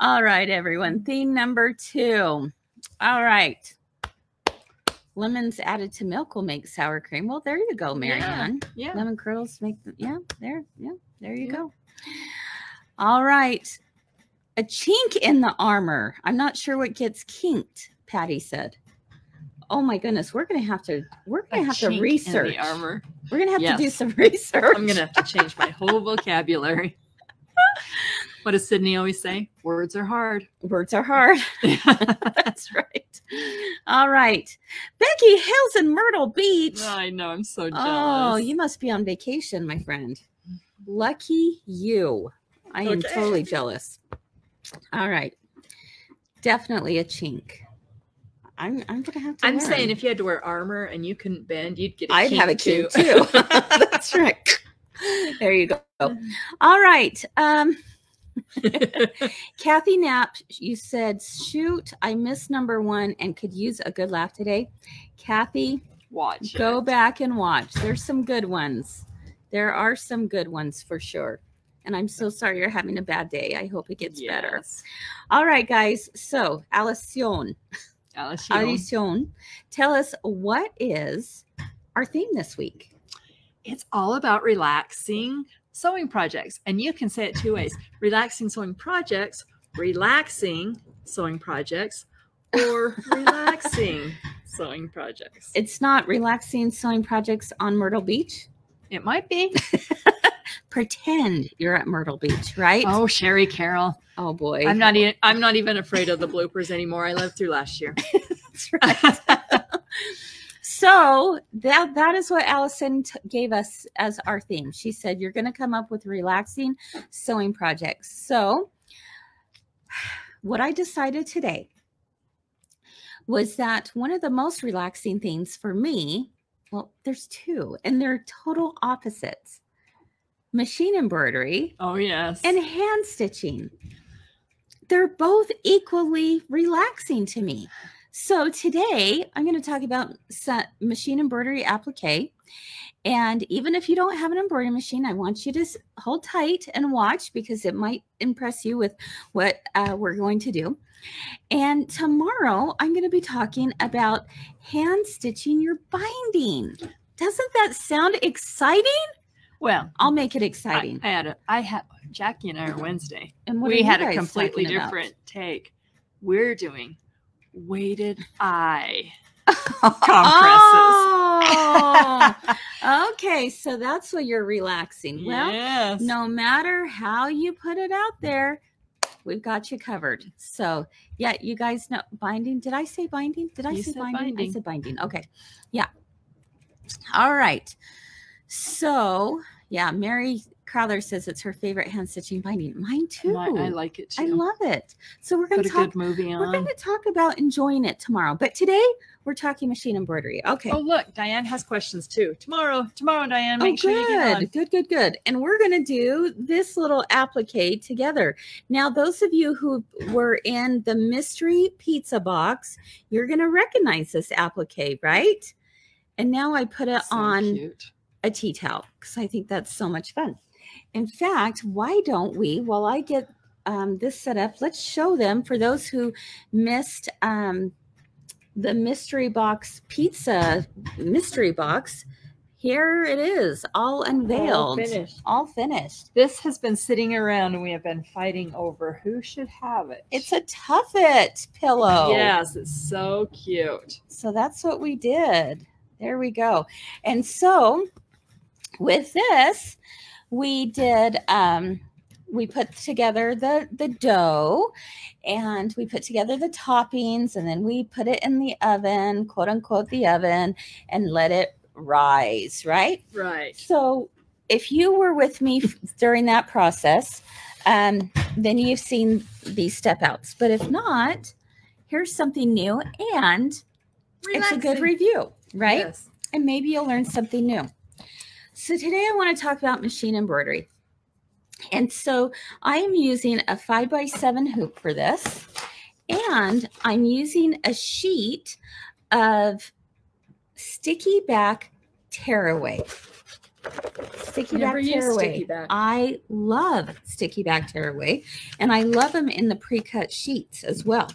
All right, everyone. Theme number two. All right. Lemons added to milk will make sour cream. Well, there you go, Marianne. Yeah. Lemon kernels make them, yeah, there, yeah, there you Yeah. go. All right. A chink in the armor. I'm not sure what gets kinked, Patty said. Oh my goodness, we're gonna have to we're gonna have to chink in the research. armor. We're gonna have to do some research. I'm gonna have to change my whole vocabulary. What does Sydney always say? Words are hard. words are hard. That's right. All right. Becky Hills in Myrtle Beach. I know. I'm so jealous. Oh, you must be on vacation, my friend. Lucky you. I am totally jealous. All right. Definitely a chink. I'm I'm gonna have to I'm learn. saying if you had to wear armor and you couldn't bend, you'd get. a I'd have a kink kink too. That's right. There you go. All right. Um Kathy Knapp, you said, shoot, I missed number one and could use a good laugh today. Kathy, Watch. go it. back and watch. There's some good ones. There are some good ones for sure. And I'm so sorry you're having a bad day. I hope it gets better. All right, guys. So, Alicion, Alice, Alicion, tell us what is our theme this week? It's all about relaxing sewing projects. And you can say it two ways relaxing sewing projects, relaxing sewing projects, or relaxing sewing projects. It's not relaxing sewing projects on Myrtle Beach. it might be. Pretend you're at Myrtle Beach, right? Oh, Sherry Carroll. Oh boy. I'm not even I'm not even afraid of the bloopers anymore. I lived through last year. That's right. so that that is what Allison gave us as our theme. She said you're going to come up with relaxing sewing projects. So what I decided today was that one of the most relaxing things for me, well, there's two, and they're total opposites. Machine embroidery Oh yes. and hand stitching. They're both equally relaxing to me. So today I'm going to talk about machine embroidery applique. And even if you don't have an embroidery machine, I want you to hold tight and watch because it might impress you with what uh, we're going to do. And tomorrow I'm going to be talking about hand stitching your binding. Doesn't that sound exciting? well, I'll make it exciting. I had a I had Jackie and I are Wednesday. and we had a completely talking about? different take. We're doing weighted eye oh. compresses. Oh, okay, so that's what you're relaxing. Well, yes. no matter how you put it out there, we've got you covered. So, yeah, you guys know binding. Did I say binding? Did I You say said binding? I said binding. Okay. Yeah. All right. So, yeah, Mary Crowther says it's her favorite hand stitching binding. Mine too. My- I like it too. I love it. So we're going Put to a talk good movie we're going to talk about enjoying it tomorrow. But today we're talking machine embroidery. Okay. Oh look, Diane has questions too. Tomorrow, tomorrow, Diane. Oh, Make sure you get on. good, good, good, good. And we're going to do this little applique together. Now, those of you who were in the mystery pizza box, you're going to recognize this applique, right? And now I put it So on cute. a tea towel because I think that's so much fun. In fact, why don't we, while I get um, this set up, let's show them for those who missed um, the mystery box pizza mystery box. Here it is, all unveiled, finished. all finished. This has been sitting around and we have been fighting over who should have it. It's a Tuffet pillow. Yes, it's so cute. So that's what we did. There we go. And so with this, we did um we put together the the dough and we put together the toppings and then we put it in the oven, quote unquote the oven and let it rise, right? Right. So if you were with me during that process, um, then you've seen these step outs. But if not, here's something new and it's a good review, right? Yes. And maybe you'll learn something new. So today I want to talk about machine embroidery. And so I am using a five by seven hoop for this. And I'm using a sheet of sticky back tearaway. Sticky Never back tearaway. sticky back. I love sticky back tearaway, and I love them in the pre-cut sheets as well.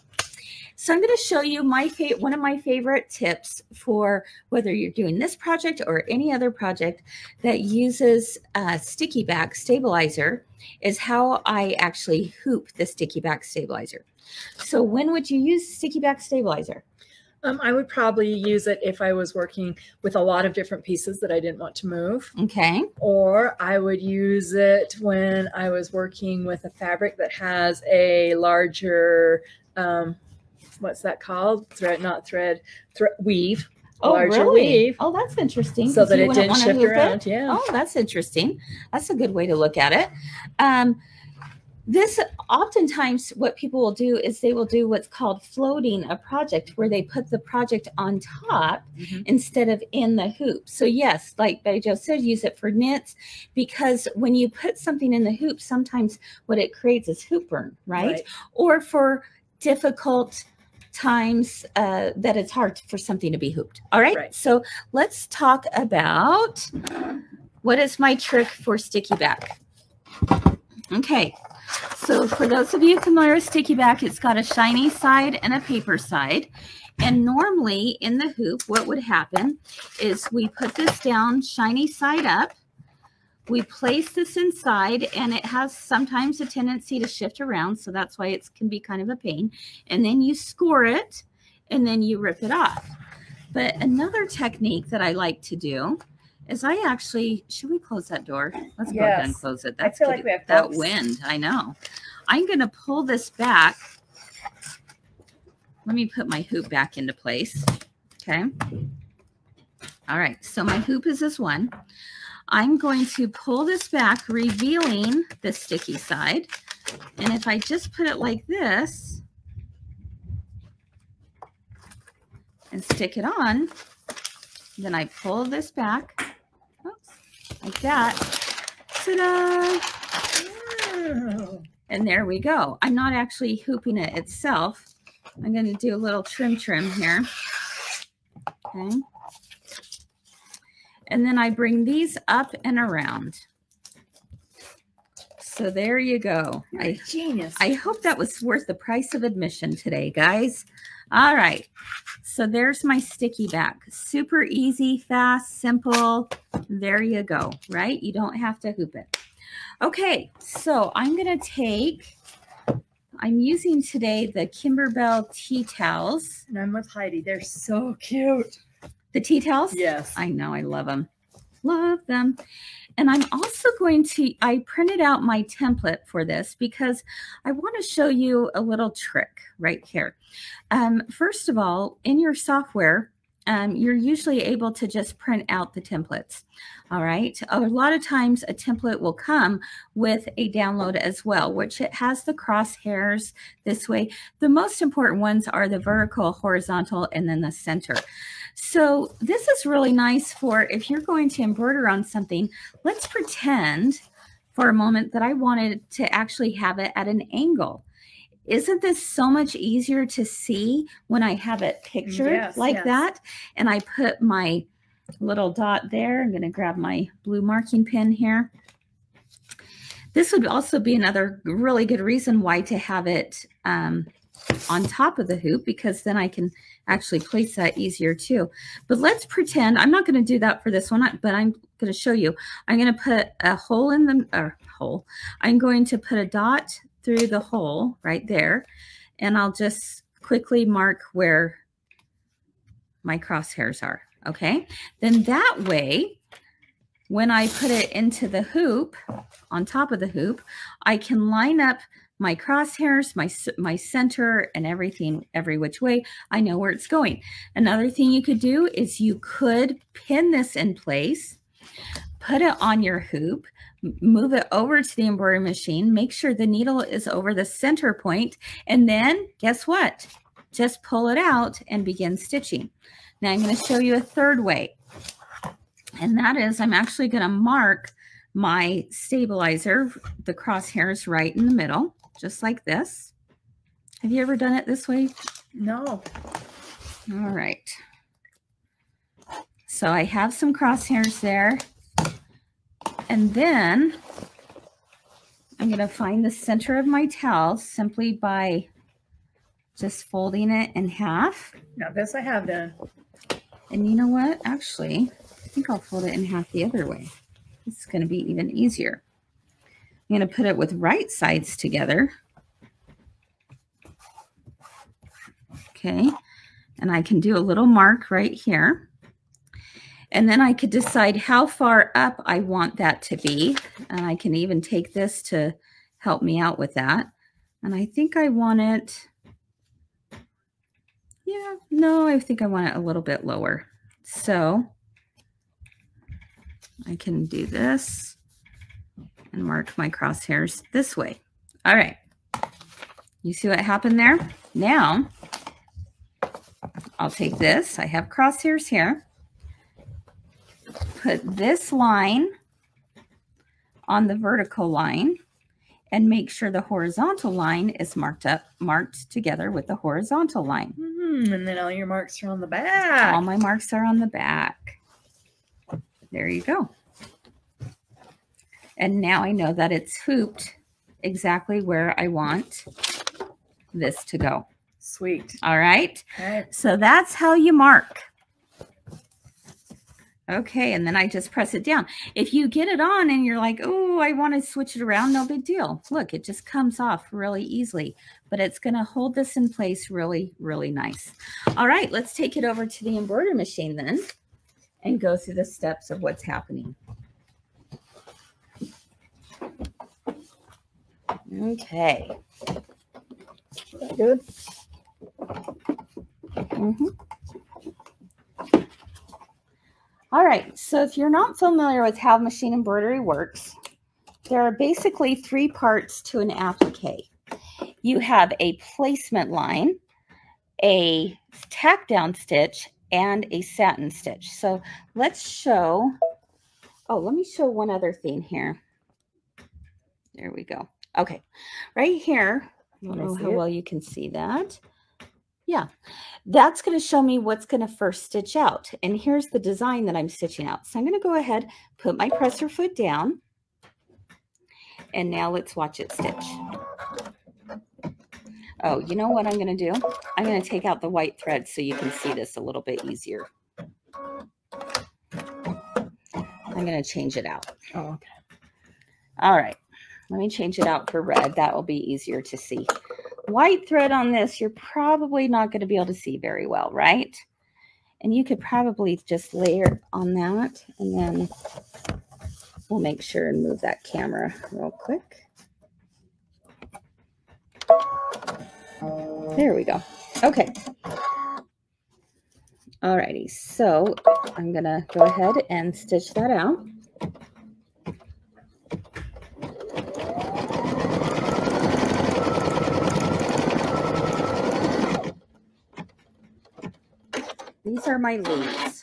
So I'm going to show you my one of my favorite tips for whether you're doing this project or any other project that uses a sticky back stabilizer is how I actually hoop the sticky back stabilizer. So when would you use sticky back stabilizer? Um, I would probably use it if I was working with a lot of different pieces that I didn't want to move. Okay. Or I would use it when I was working with a fabric that has a larger, um, what's that called? Thread, not thread, weave. Oh, larger really? weave. Oh, that's interesting. So that it didn't shift hoop it? around. Yeah. Oh, that's interesting. That's a good way to look at it. Um, this oftentimes what people will do is they will do what's called floating a project where they put the project on top Mhm. instead of in the hoop. So yes, like Betty Jo said, use it for knits because when you put something in the hoop, sometimes what it creates is hoop burn, right? Or for difficult times uh, that it's hard for something to be hooped. All right. Right. So let's talk about what is my trick for sticky back. Okay. So for those of you familiar with sticky back, it's got a shiny side and a paper side. And normally in the hoop, what would happen is we put this down shiny side up. We place this inside and it has sometimes a tendency to shift around. So that's why it can be kind of a pain. And then you score it and then you rip it off. But another technique that I like to do is I actually, should we close that door? Let's go ahead and close it. I feel good. like we have that wind. I know. I'm going to pull this back. Let me put my hoop back into place. Okay. All right. So my hoop is this one. I'm going to pull this back, revealing the sticky side. And if I just put it like this and stick it on, then I pull this back, oops, like that. Ta-da! And there we go. I'm not actually hooping it itself. I'm going to do a little trim trim here. Okay. And then I bring these up and around. So there you go. You're I genius. I hope that was worth the price of admission today, guys. All right. So there's my sticky back. Super easy, fast, simple. There you go, right? You don't have to hoop it. Okay, so I'm going to take, I'm using today the Kimberbell tea towels. and I'm with Heidi. They're so cute. The tea towels? Yes. I know, I love them. Love them. And I'm also going to, I printed out my template for this because I want to show you a little trick right here. Um, first of all, in your software, um, you're usually able to just print out the templates. All right. A lot of times a template will come with a download as well, which it has the crosshairs this way. The most important ones are the vertical, horizontal, and then the center. So this is really nice for if you're going to embroider on something, let's pretend for a moment that I wanted to actually have it at an angle. Isn't this so much easier to see when I have it pictured Yes, like yes. that? And I put my little dot there. I'm going to grab my blue marking pin here. This would also be another really good reason why to have it um, on top of the hoop because then I can actually place that easier too. But let's pretend, I'm not going to do that for this one, but I'm going to show you. I'm going to put a hole in the or hole. I'm going to put a dot through the hole right there. And I'll just quickly mark where my crosshairs are. Okay. Then that way, when I put it into the hoop, on top of the hoop, I can line up my crosshairs, my my center, and everything every which way. I know where it's going. Another thing you could do is you could pin this in place, put it on your hoop, move it over to the embroidery machine, make sure the needle is over the center point, and then guess what? Just pull it out and begin stitching. Now I'm going to show you a third way. And that is I'm actually going to mark my stabilizer, the crosshairs right in the middle, just like this. Have you ever done it this way? No. All right. So I have some crosshairs there. And then I'm going to find the center of my towel simply by just folding it in half. Now this I have done. And you know what? Actually, I think I'll fold it in half the other way. Is going to be even easier. I'm going to put it with right sides together. Okay. And I can do a little mark right here. And then I could decide how far up I want that to be. And I can even take this to help me out with that. And I think I want it, yeah, no, I think I want it a little bit lower. So I can do this and mark my crosshairs this way. All right. You see what happened there? Now, I'll take this. I have crosshairs here put this line on the vertical line and make sure the horizontal line is marked up, marked together with the horizontal line. Mm, and then all your marks are on the back. All my marks are on the back. There you go. And now I know that it's hooped exactly where I want this to go. Sweet. All right. Okay. So that's how you mark. Okay, and then I just press it down. If you get it on and you're like, oh, I want to switch it around, no big deal. Look, it just comes off really easily, but it's going to hold this in place really, really nice. All right, let's take it over to the embroidery machine then and go through the steps of what's happening. Okay. Good. Mm -hmm. All right, so if you're not familiar with how machine embroidery works, there are basically three parts to an applique. You have a placement line, a tack down stitch, and a satin stitch. So let's show, oh, let me show one other thing here. There we go. Okay, right here, I don't know how it? well you can see that. Yeah, that's going to show me what's going to first stitch out. And here's the design that I'm stitching out. So I'm going to go ahead, put my presser foot down. And now let's watch it stitch. Oh, you know what I'm going to do? I'm going to take out the white thread so you can see this a little bit easier. I'm going to change it out. Oh, okay. All right. Let me change it out for red. That will be easier to see white thread on this, you're probably not going to be able to see very well, right? And you could probably just layer on that and then we'll make sure and move that camera real quick. There we go. Okay. Alrighty, so I'm gonna go ahead and stitch that out. These are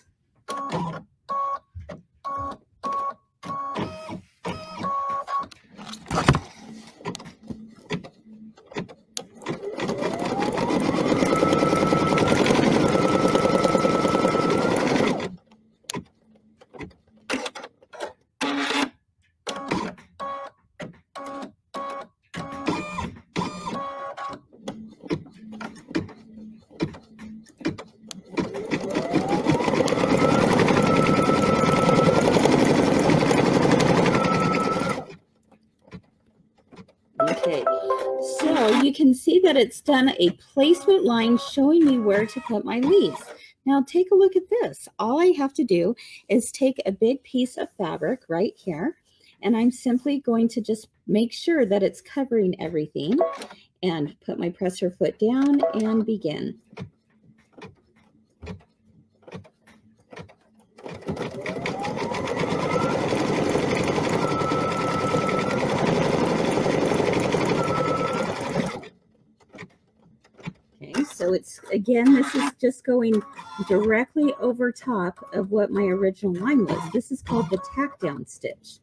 leaves. can see that it's done a placement line showing me where to put my leaves. Now take a look at this. All I have to do is take a big piece of fabric right here, and I'm simply going to just make sure that it's covering everything and put my presser foot down and begin. So it's, again, this is just going directly over top of what my original line was. This is called the tack down stitch.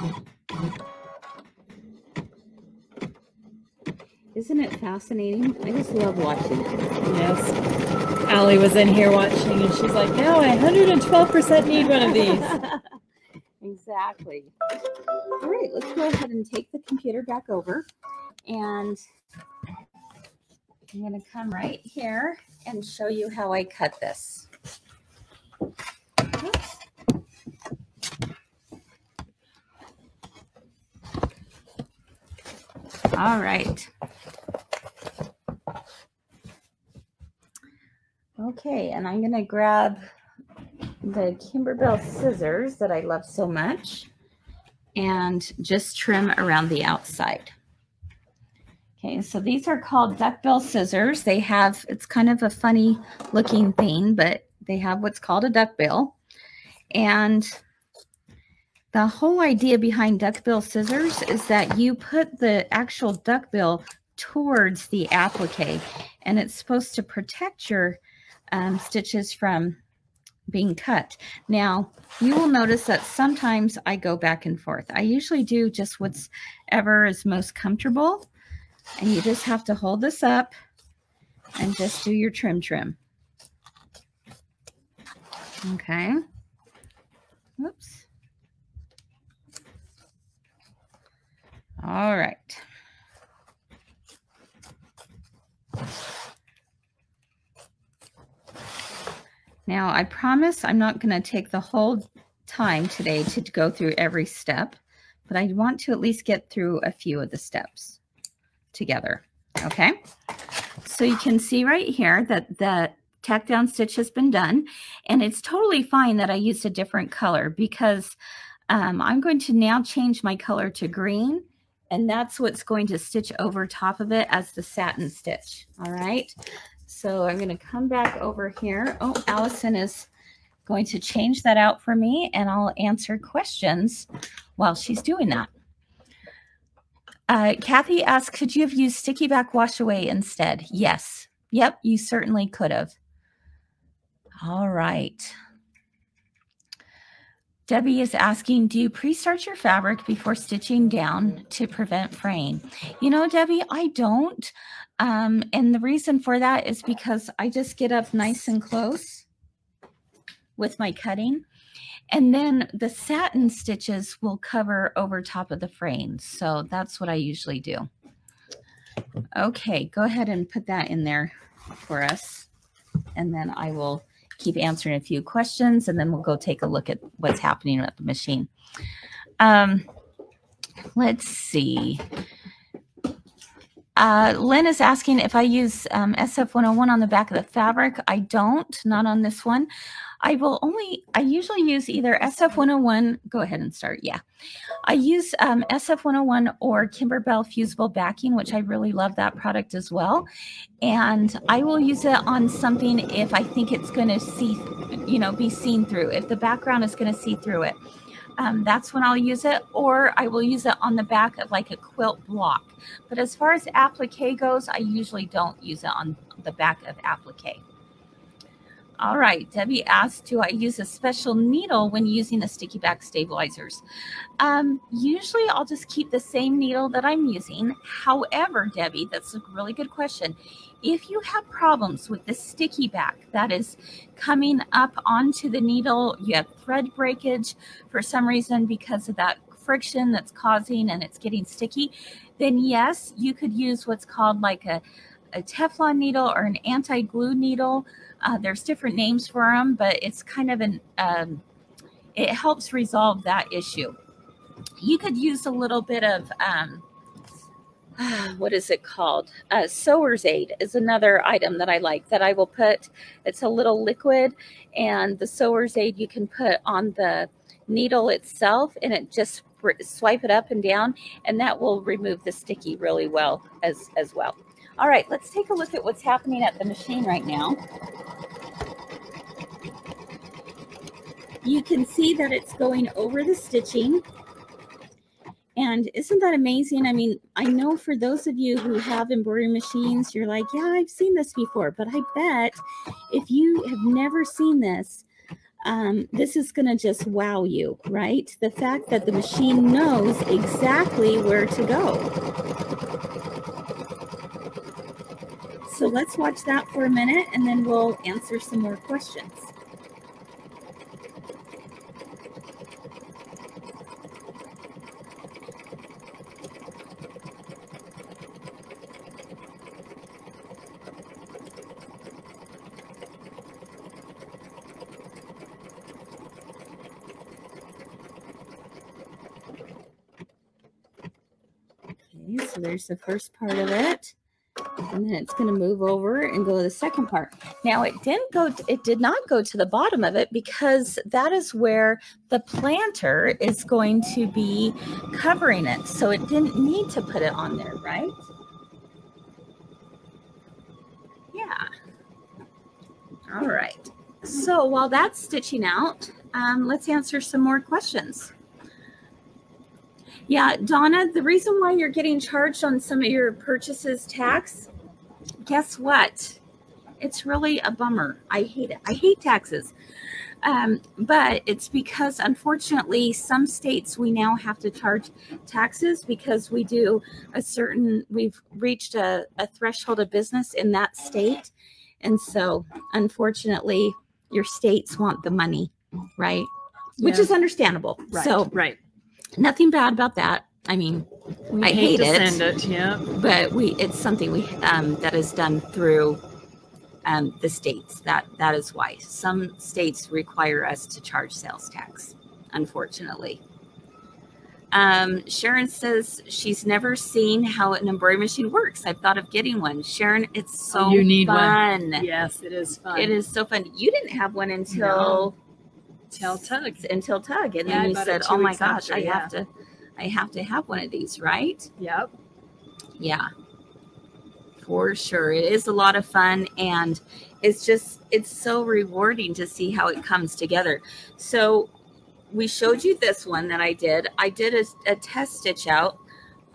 Thank you. Isn't it fascinating? I just love watching it. Yes. Allie was in here watching and she's like, now I 112% need one of these. exactly. All right, let's go ahead and take the computer back over. And I'm going to come right here and show you how I cut this. Oops. All right. Okay, and I'm going to grab the Kimberbell scissors that I love so much and just trim around the outside. Okay, so these are called duckbill scissors. They have, it's kind of a funny looking thing, but they have what's called a duckbill. And the whole idea behind duckbill scissors is that you put the actual duckbill towards the applique and it's supposed to protect your um, stitches from being cut. Now, you will notice that sometimes I go back and forth. I usually do just what's ever is most comfortable. And you just have to hold this up and just do your trim trim. Okay. Whoops. All right. Now, I promise I'm not going to take the whole time today to go through every step, but I want to at least get through a few of the steps together. Okay. So you can see right here that the tack down stitch has been done and it's totally fine that I used a different color because um, I'm going to now change my color to green and that's what's going to stitch over top of it as the satin stitch. All right. So I'm going to come back over here. Oh, Allison is going to change that out for me and I'll answer questions while she's doing that. Uh, Kathy asked, could you have used sticky back wash away instead? Yes. Yep, you certainly could have. All right. Debbie is asking, do you pre-start your fabric before stitching down to prevent fraying? You know, Debbie, I don't. Um, and the reason for that is because I just get up nice and close with my cutting. And then the satin stitches will cover over top of the frames. So that's what I usually do. Okay, go ahead and put that in there for us. And then I will keep answering a few questions, and then we'll go take a look at what's happening at the machine. Um, let's see. Uh, Lynn is asking if I use um, SF101 on the back of the fabric. I don't, not on this one. I will only, I usually use either SF101, go ahead and start, yeah. I use um, SF101 or Kimberbell Fusible Backing, which I really love that product as well. And I will use it on something if I think it's going to see, you know, be seen through, if the background is going to see through it. Um, that's when I'll use it, or I will use it on the back of like a quilt block. But as far as applique goes, I usually don't use it on the back of applique. All right, Debbie asked, do I use a special needle when using the sticky back stabilizers? Um, usually I'll just keep the same needle that I'm using. However, Debbie, that's a really good question. If you have problems with the sticky back that is coming up onto the needle, you have thread breakage for some reason because of that friction that's causing and it's getting sticky, then yes, you could use what's called like a, a Teflon needle or an anti-glue needle uh, there's different names for them, but it's kind of an, um, it helps resolve that issue. You could use a little bit of, um, what is it called? Uh, sewer's aid is another item that I like that I will put. It's a little liquid, and the sewer's aid you can put on the needle itself, and it just swipe it up and down, and that will remove the sticky really well as as well. All right, let's take a look at what's happening at the machine right now. You can see that it's going over the stitching. And isn't that amazing? I mean, I know for those of you who have embroidery machines, you're like, yeah, I've seen this before. But I bet if you have never seen this, um, this is going to just wow you, right? The fact that the machine knows exactly where to go. Let's watch that for a minute and then we'll answer some more questions. Okay, so there's the first part of it. And then it's going to move over and go to the second part. Now it didn't go, to, it did not go to the bottom of it because that is where the planter is going to be covering it. So it didn't need to put it on there, right? Yeah. All right. So while that's stitching out, um, let's answer some more questions. Yeah, Donna, the reason why you're getting charged on some of your purchases tax, guess what? It's really a bummer. I hate it. I hate taxes. Um, but it's because unfortunately some states we now have to charge taxes because we do a certain we've reached a, a threshold of business in that state and so unfortunately your states want the money right which is understandable Right. so right. nothing bad about that. I mean, We I hate to it. send it. Yeah. but we it's something we um, that is done through um, the states. That that is why some states require us to charge sales tax. Unfortunately. Um, Sharon says she's never seen how an embroidery machine works. I've thought of getting one. Sharon, it's so You need one. Yes, it is fun. It is so fun. You didn't have one until Tell Tug. until Tug, and Yeah, then you said, "Oh my gosh, after, I yeah. have to, I have to have one of these, right?" Yep. Yeah, for sure. It is a lot of fun, and it's just it's so rewarding to see how it comes together. So we showed you this one that I did. I did a, a test stitch out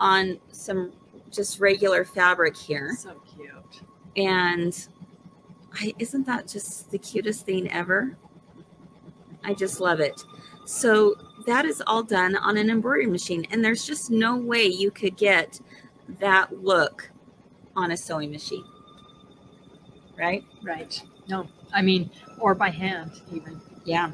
on some just regular fabric here, So cute. and I, isn't that just the cutest thing ever? I just love it. So that is all done on an embroidery machine, and there's just no way you could get that look on a sewing machine, right? Right. No, I mean, or by hand even. Yeah.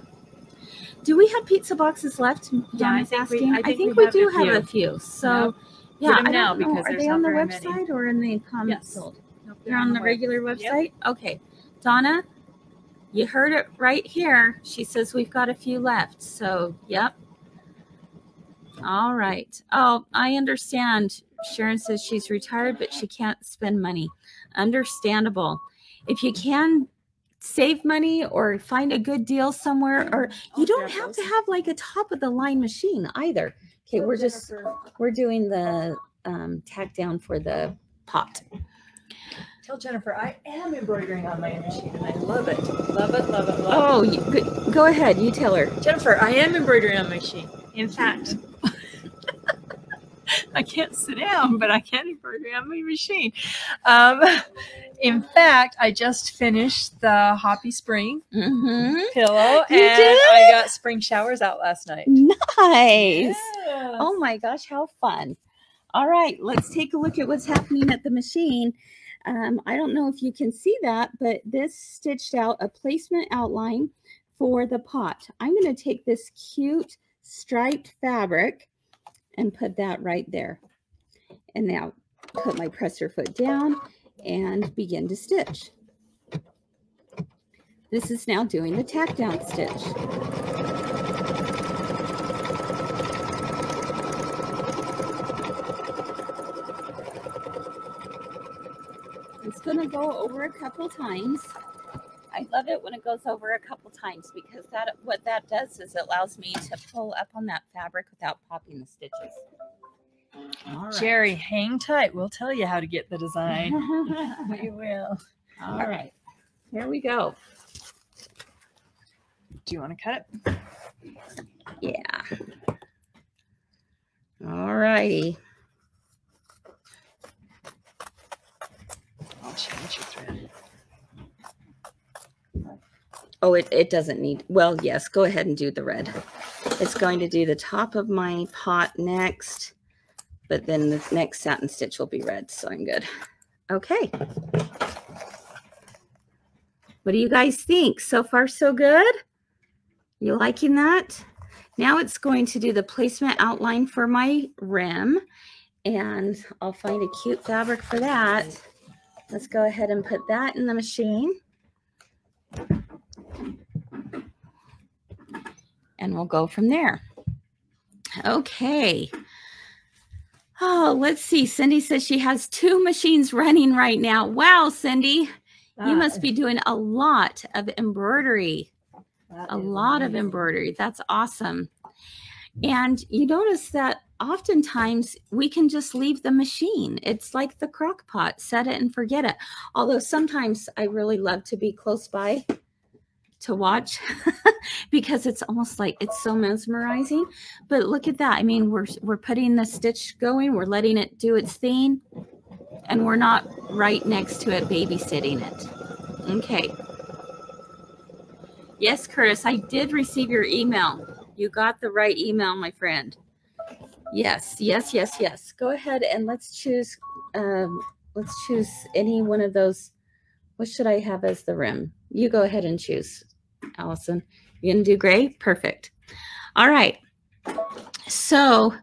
Do we have pizza boxes left? Yeah, I Donna's think we- asking. I think we we do a have a few. So, Yep. yeah, Put I don't now know. because Are they on the very many. website or in the comments Yes. sold? Nope, They're on the web. regular Yep. website? Okay. Donna, you heard it right here. She says we've got a few left. So, yep. All right. Oh, I understand. Sharon says she's retired, but she can't spend money. Understandable. If you can save money or find a good deal somewhere, or you don't have to have like a top of the line machine either. Okay, we're just we're doing the um, tack down for the pot. Tell Jennifer I am embroidering on my machine and I love it. Love it, love it, love it. Oh, go- go ahead. You tell her. Jennifer, I am embroidering on my machine. In fact, I can't sit down, but I can embroider on my machine. Um, in fact, I just finished the Hoppy Spring Mm-hmm. pillow You and did? I got spring showers out last night. Nice. Yes. Oh my gosh, how fun. All right, let's take a look at what's happening at the machine. Um, I don't know if you can see that, but this stitched out a placement outline for the pot. I'm going to take this cute striped fabric and put that right there. And now put my presser foot down and begin to stitch. This is now doing the tack down stitch. It's going to go over a couple times. I love it when it goes over a couple times because that what that does is it allows me to pull up on that fabric without popping the stitches. All right. Jerry, hang tight. We'll tell you how to get the design. we will. All right. Here we go. Do you want to cut it? Yeah. All righty. Oh, I'll change your thread. Oh, it, it doesn't need, well, yes, go ahead and do the red. It's going to do the top of my pot next, but then the next satin stitch will be red, so I'm good. Okay. What do you guys think? So far, so good? You liking that? Now it's going to do the placement outline for my rim, and I'll find a cute fabric for that. Let's go ahead and put that in the machine. And we'll go from there. Okay. Oh, let's see. Cindy says she has two machines running right now. Wow, Cindy, you must be doing a lot of embroidery. A lot of embroidery. That's awesome. And you notice that oftentimes we can just leave the machine. It's like the crock pot, set it and forget it. Although sometimes I really love to be close by to watch because it's almost like it's so mesmerizing. But look at that. I mean, we're we're putting the stitch going, we're letting it do its thing, and we're not right next to it babysitting it. Okay. Yes, Curtis, I did receive your email. You got the right email, my friend. Yes, yes, yes, yes. Go ahead and let's choose. Um, let's choose any one of those. What should I have as the rim? You go ahead and choose, Allison. You're gonna do gray? Perfect. All right. So,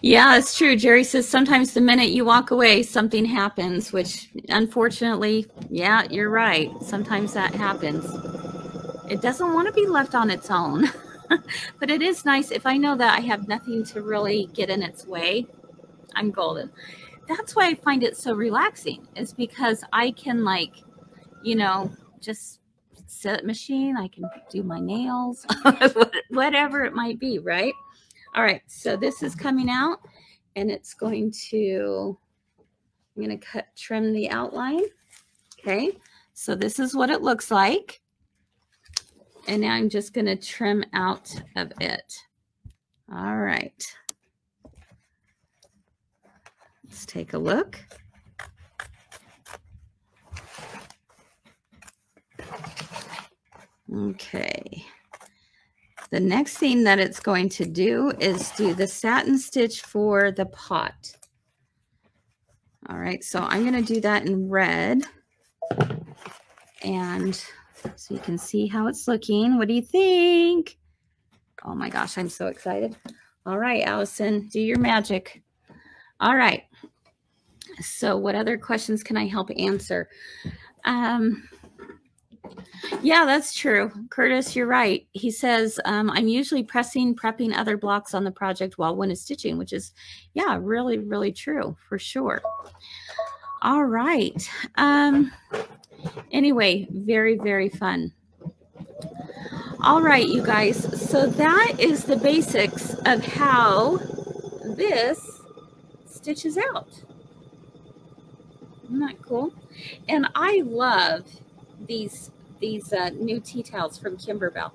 yeah, it's true. Jerry says sometimes the minute you walk away, something happens, which unfortunately, yeah, you're right. Sometimes that happens. It doesn't want to be left on its own. but it is nice if I know that I have nothing to really get in its way. I'm golden. That's why I find it so relaxing, is because I can, like, you know, just set machine. I can do my nails, whatever it might be, right? All right, so this is coming out and it's going to, I'm going to cut, trim the outline. Okay, so this is what it looks like. And now I'm just going to trim out of it. All right. Let's take a look. Okay. The next thing that it's going to do is do the satin stitch for the pot. All right, so I'm going to do that in red. And so you can see how it's looking. What do you think? Oh my gosh, I'm so excited. All right, Allison, do your magic. All right. So what other questions can I help answer? Um, yeah, that's true. Curtis, you're right. He says, um, I'm usually pressing, prepping other blocks on the project while one is stitching, which is, yeah, really, really true for sure. All right. Um, anyway, very, very fun. All right, you guys. So that is the basics of how this stitches out. Isn't that cool? And I love these these uh, new tea towels from Kimberbell.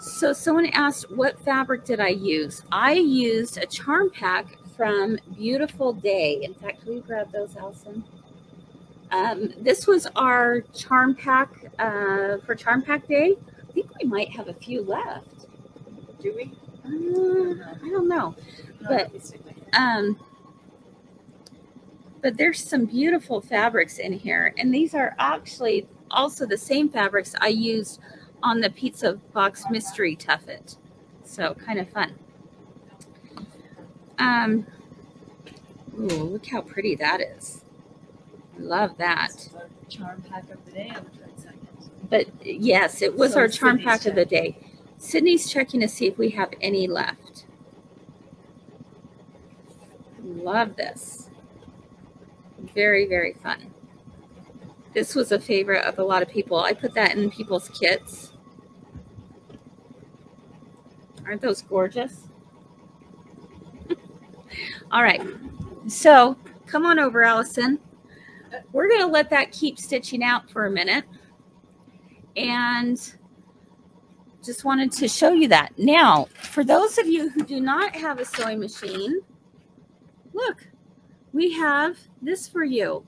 So someone asked, what fabric did I use? I used a charm pack from Beautiful Day. In fact, can we grab those, Allison? Um, this was our charm pack uh, for charm pack day. I think we might have a few left. Do we? Uh, I don't know, but um, but there's some beautiful fabrics in here, and these are actually also the same fabrics I used on the pizza box mystery tuffet. So kind of fun. Um, ooh, look how pretty that is. Love that. Charm pack of the day But yes, it was So our charm Sydney's pack of the day. Sydney's checking to see if we have any left. Love this. Very, very fun. This was a favorite of a lot of people. I put that in people's kits. Aren't those gorgeous? All right. So come on over, Allison. We're going to let that keep stitching out for a minute. And just wanted to show you that. Now, for those of you who do not have a sewing machine, look, we have this for you.